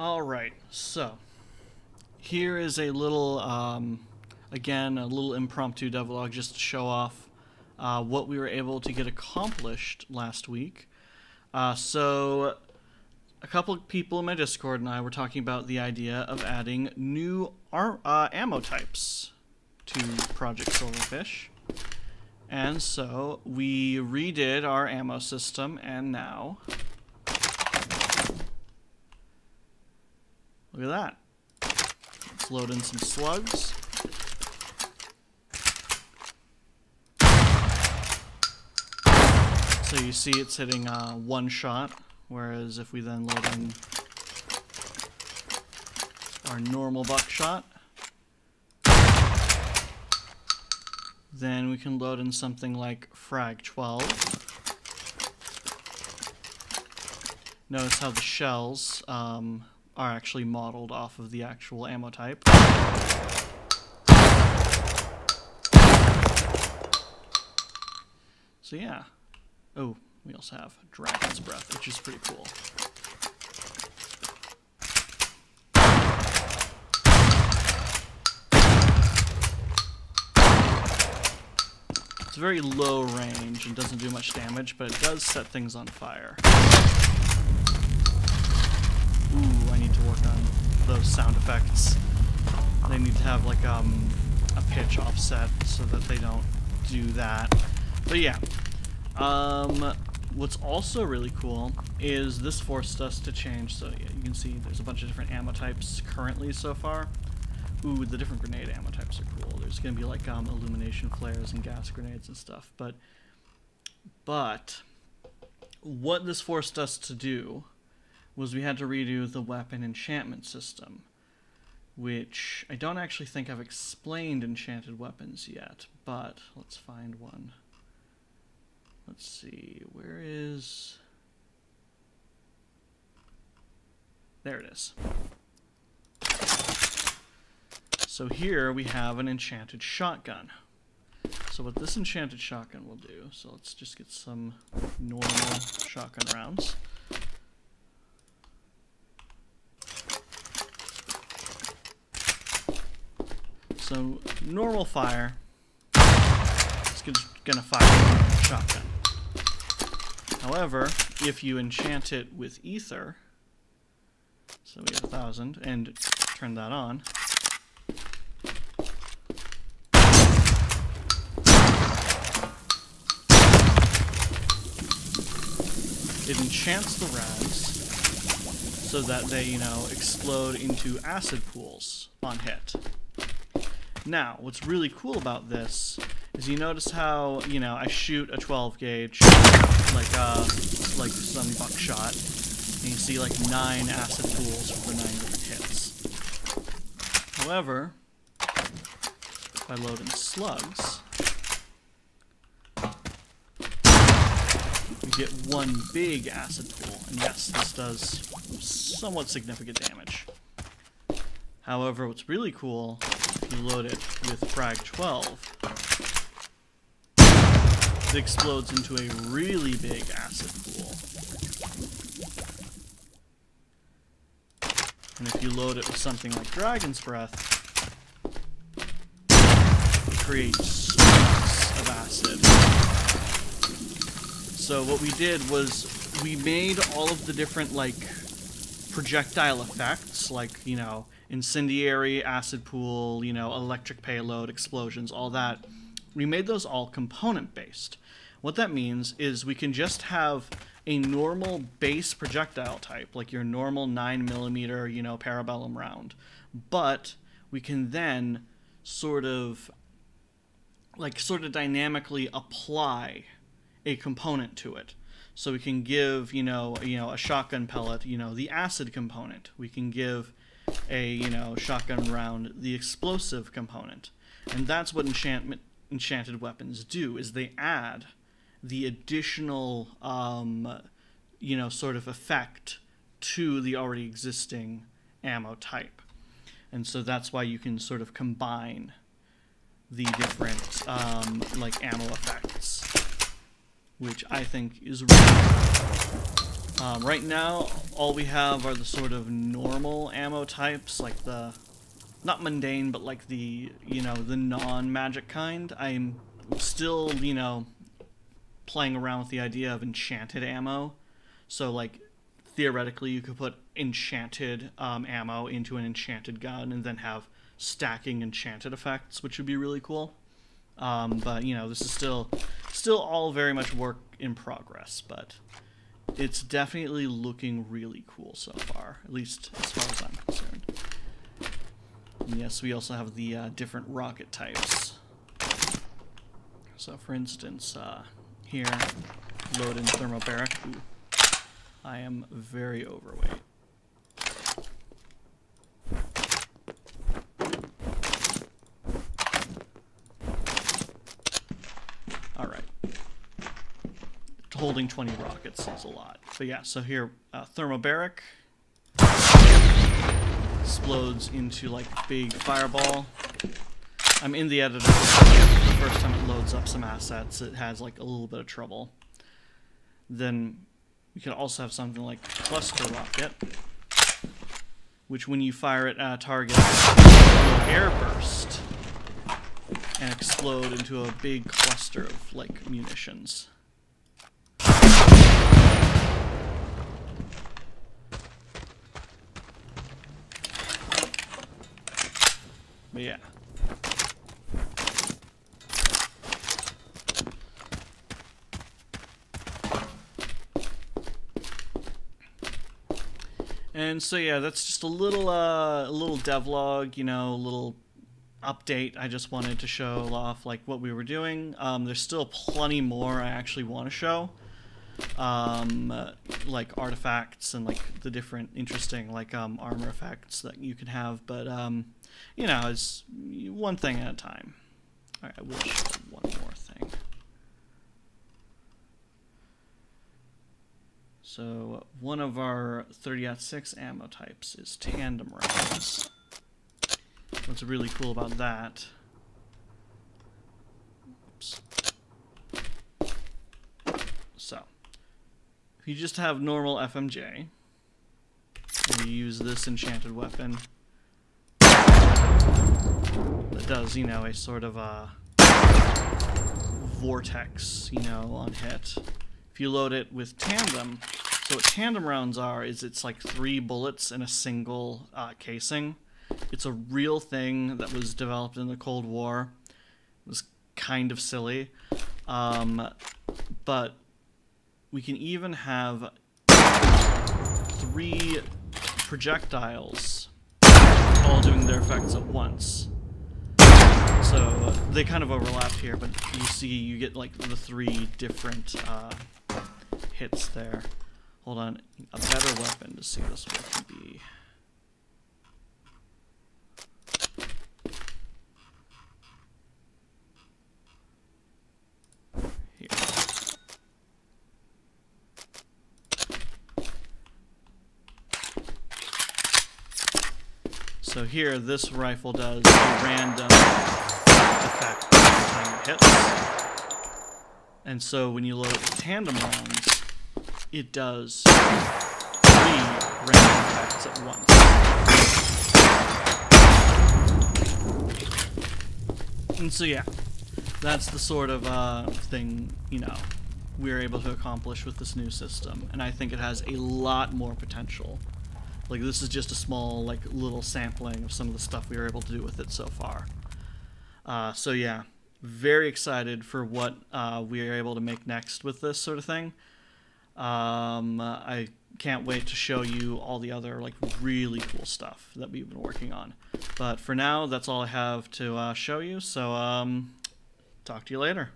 All right, so here is a little, um, again, a little impromptu devlog just to show off uh, what we were able to get accomplished last week. Uh, so, a couple of people in my Discord and I were talking about the idea of adding new uh, ammo types to Project Silverfish. And so we redid our ammo system, and now Look at that. Let's load in some slugs. So you see it's hitting uh, one shot, whereas if we then load in our normal buckshot, then we can load in something like Frag 12. Notice how the shells um, are actually modeled off of the actual ammo type. So yeah. Oh, we also have Dragon's Breath, which is pretty cool. It's very low range and doesn't do much damage, but it does set things on fire. Those sound effects. They need to have like um, a pitch offset so that they don't do that. But yeah, um, what's also really cool is this forced us to change. So yeah, you can see there's a bunch of different ammo types currently so far. Ooh, the different grenade ammo types are cool. There's gonna be like um, illumination flares and gas grenades and stuff. But, but, what this forced us to do was we had to redo the weapon enchantment system, which I don't actually think I've explained enchanted weapons yet, but let's find one. Let's see, where is... There it is. So here we have an enchanted shotgun. So what this enchanted shotgun will do, so let's just get some normal shotgun rounds. So normal fire. It's gonna fire a shotgun. However, if you enchant it with ether, so we have a thousand, and turn that on. It enchants the rags so that they, you know, explode into acid pools on hit. Now, what's really cool about this is you notice how, you know, I shoot a 12 gauge, like, uh, like some buckshot, and you see, like, nine acid pools for the nine hits. However, if I load in slugs, you get one big acid pool, and yes, this does somewhat significant damage. However, what's really cool you load it with Frag 12, it explodes into a really big acid pool. And if you load it with something like Dragon's Breath, it creates spikes of acid. So what we did was we made all of the different like projectile effects, like, you know, incendiary, acid pool, you know, electric payload, explosions, all that. We made those all component based. What that means is we can just have a normal base projectile type, like your normal 9mm, you know, parabellum round. But we can then sort of like sort of dynamically apply a component to it. So we can give, you know, you know, a shotgun pellet, you know, the acid component. We can give a you know shotgun round the explosive component, and that's what enchantment enchanted weapons do is they add the additional um, you know sort of effect to the already existing ammo type, and so that's why you can sort of combine the different um, like ammo effects, which I think is really Um, right now, all we have are the sort of normal ammo types, like the, not mundane, but like the, you know, the non-magic kind. I'm still, you know, playing around with the idea of enchanted ammo. So, like, theoretically, you could put enchanted um, ammo into an enchanted gun and then have stacking enchanted effects, which would be really cool. Um, but you know, this is still still all very much work in progress, but it's definitely looking really cool so far, at least as far as I'm concerned. And yes, we also have the uh, different rocket types. So, for instance, uh, here, load in thermobaric. Ooh, I am very overweight. Holding 20 rockets is a lot. But yeah, so here, uh, thermobaric explodes into like big fireball. I'm in the editor. The first time it loads up some assets, it has like a little bit of trouble. Then we could also have something like cluster rocket, which when you fire it at a target, air burst and explode into a big cluster of like munitions. Yeah. And so yeah, that's just a little uh, a little devlog, you know, a little update. I just wanted to show off like what we were doing. Um, there's still plenty more I actually want to show, um, uh, like artifacts and like the different interesting like um, armor effects that you can have. But um, you know, it's one thing at a time. All right, I will show one more thing. So one of our 30-6 ammo types is tandem rounds. What's really cool about that? So, if you just have normal FMJ, and you use this enchanted weapon, does, you know, a sort of a vortex, you know, on hit. If you load it with tandem, so what tandem rounds are is it's like three bullets in a single uh, casing. It's a real thing that was developed in the Cold War. It was kind of silly, um, but we can even have three projectiles all doing their effects at once. So uh, they kind of overlap here, but you see you get like the three different uh, hits there. Hold on, a better weapon to see this what can be. So here, this rifle does random effect it hits. And so when you load tandem rounds, it does three random effects at once. And so yeah, that's the sort of uh, thing, you know, we're able to accomplish with this new system. And I think it has a lot more potential like this is just a small, like little sampling of some of the stuff we were able to do with it so far. Uh, so yeah, very excited for what uh, we are able to make next with this sort of thing. Um, I can't wait to show you all the other like really cool stuff that we've been working on. But for now, that's all I have to uh, show you. So um, talk to you later.